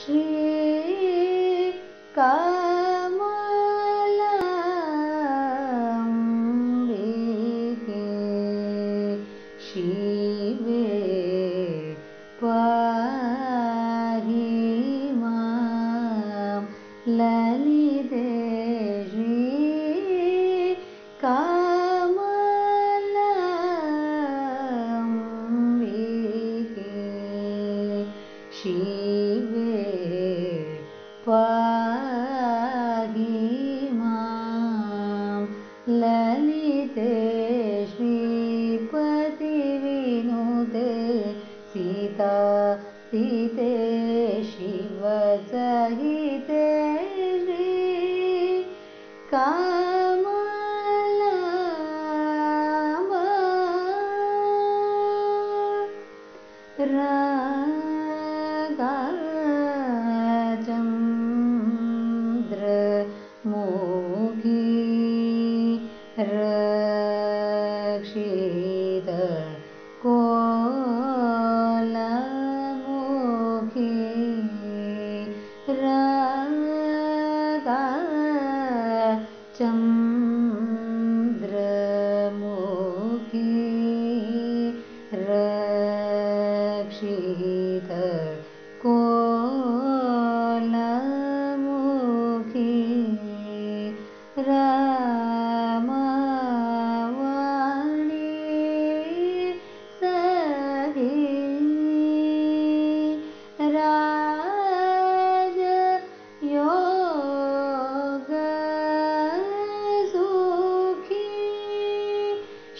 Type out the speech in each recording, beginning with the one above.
श्री कमलाम्बिके शिवे पाहि मां ललिते श्री सीता सीते शिवसहिते श्री रागचन्द्रमुखी रागचन्द्रमुखी रक्षित कोलमुखी रामवाणी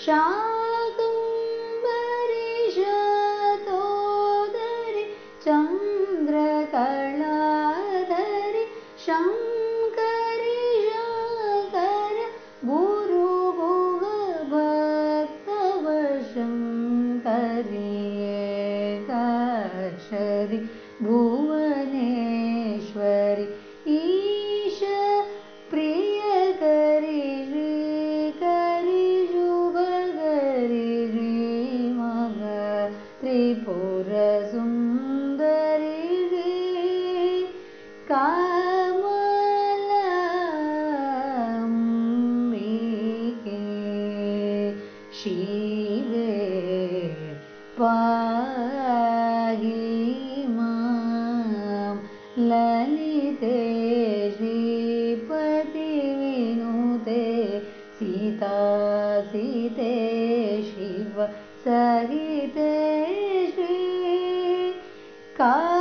शाकम्भरिषतोदरि चन्द्रकलाधरि शङ्करि शङ्कर गुरुभुवभक्तवशङ्करि एकाक्षरि भुवनेश्वरि पूरसुन्दरी कामी शिवे पाहि मां ललिते श्रीपतिविनुते सीता सीते का